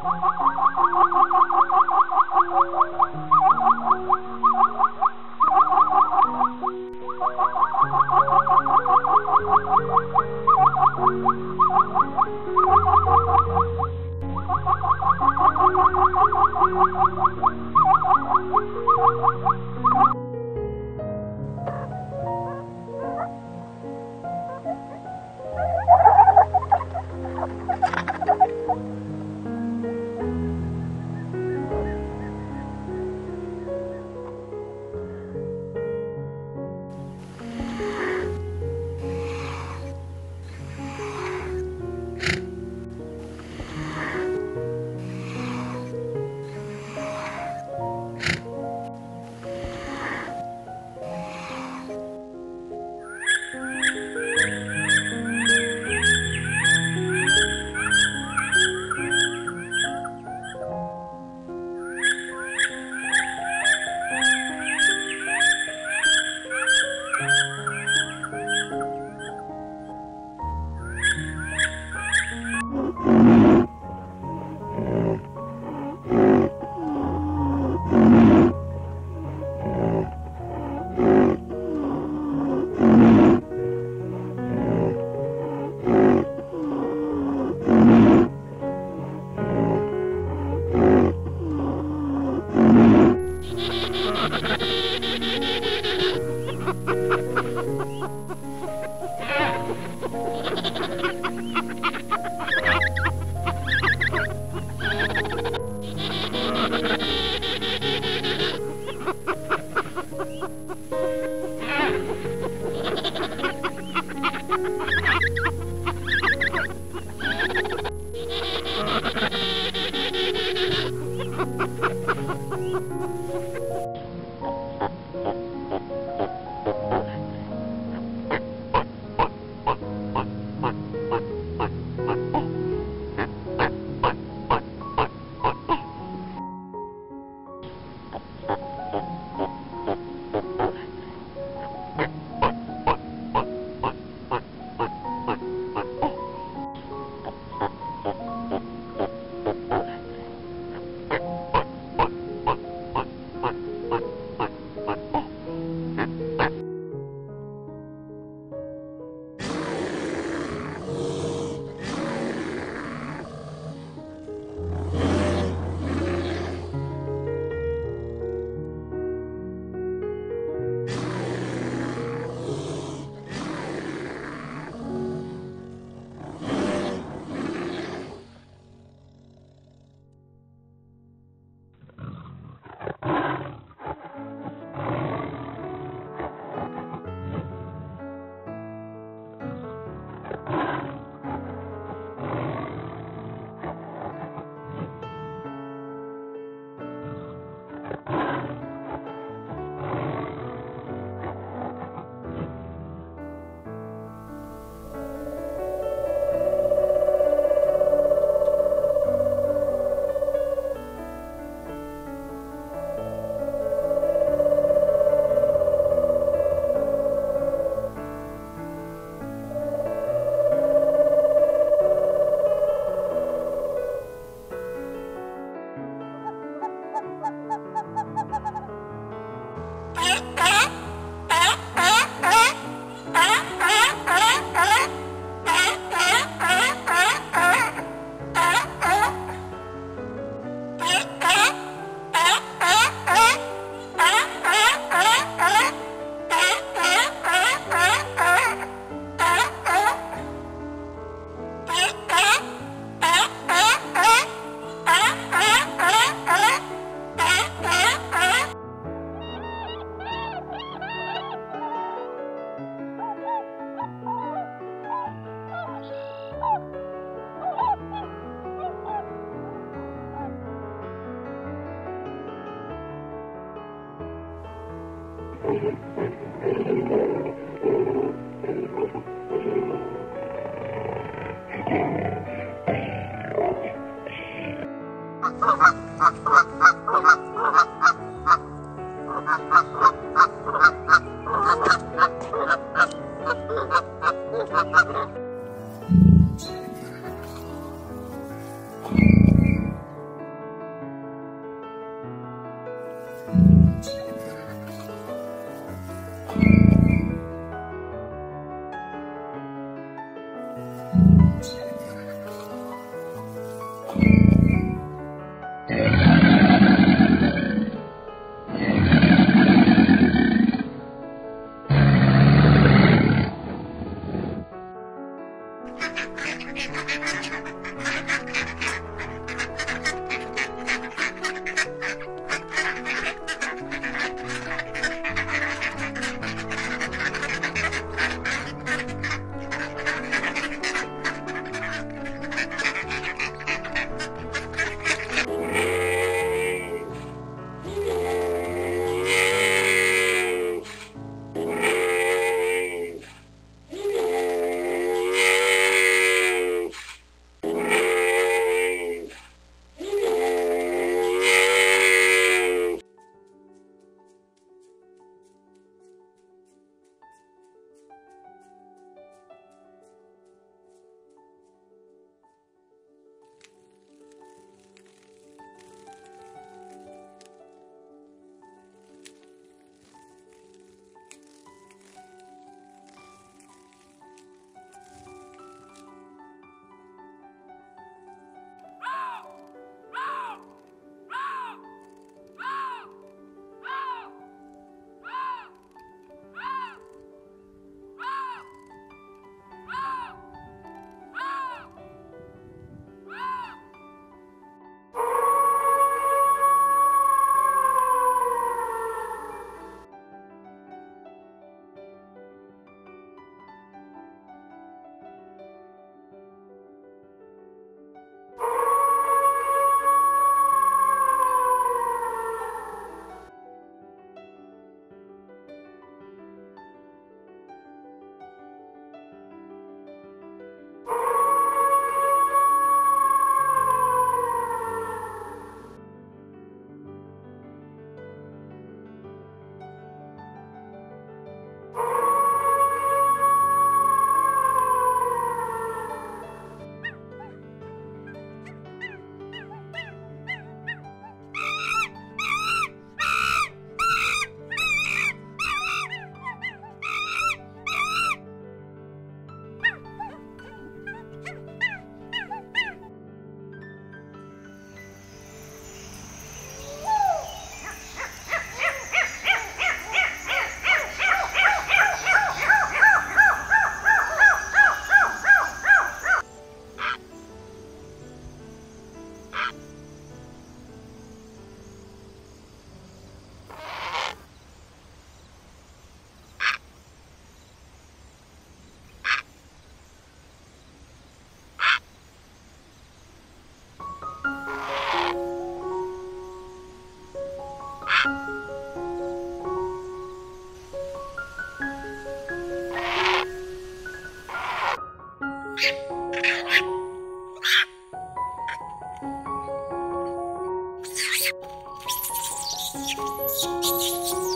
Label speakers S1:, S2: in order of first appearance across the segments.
S1: Thank you. Gracias. you. Thank you.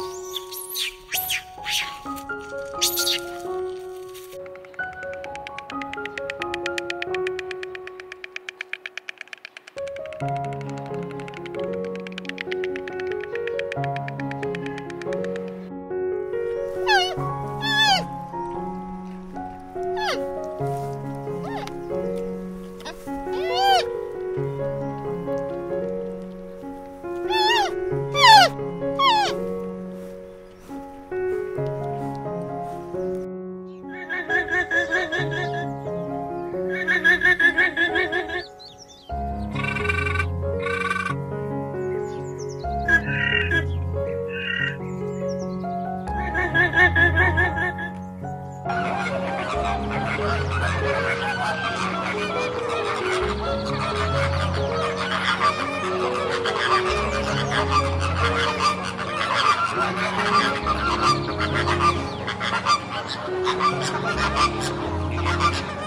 S1: Thank you.